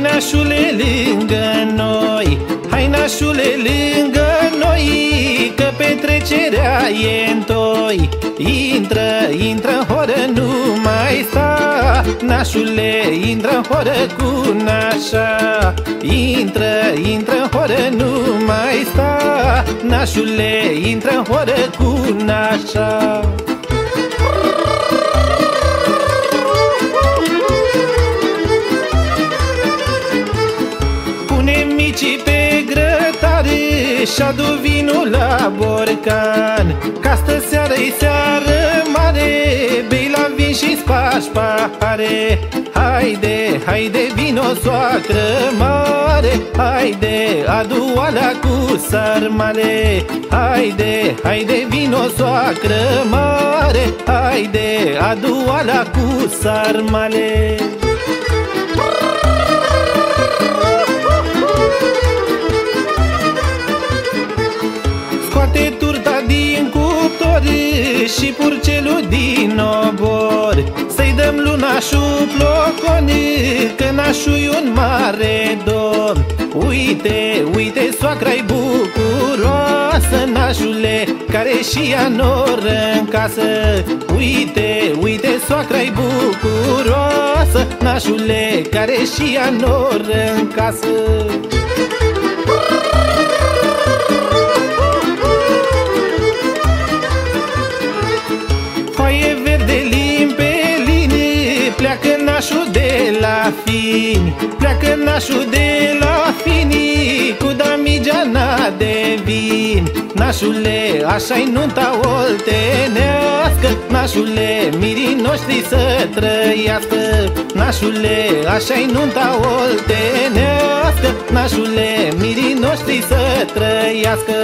nașule lângă noi Hai nașule lângă noi Că petrecerea e toi. Intră, intră în horă, nu mai sta Nașule, intră în horă cu nașa. Intră, intră în horă, nu mai sta Nașule, intră în horă cu nașa grătare Și adu vinul la borcan. Ca stă seară-i seară mare Bei la vin și spași pahare. Haide, haide, vino soacră mare Haide, adu ala cu sarmale. Haide, haide, vino soacră mare Haide, adu ala cu sarmale și purcelul din obor. Să-i dăm lunașul ploconi Că nașul un mare domn Uite, uite, soacra-i bucuroasă Nașule, care și ea nor în casă. Uite, uite, soacra-i bucuroasă Nașule, care și ea nor în casă nașul de la fini Pleacă nașul de la fini Cu damigeana de vin. Nașule, așa-i nunta oltenească Nașule, mirii noștri să trăiască. Nașule, așa-i nunta oltenească Nașule, mirii noștri să trăiască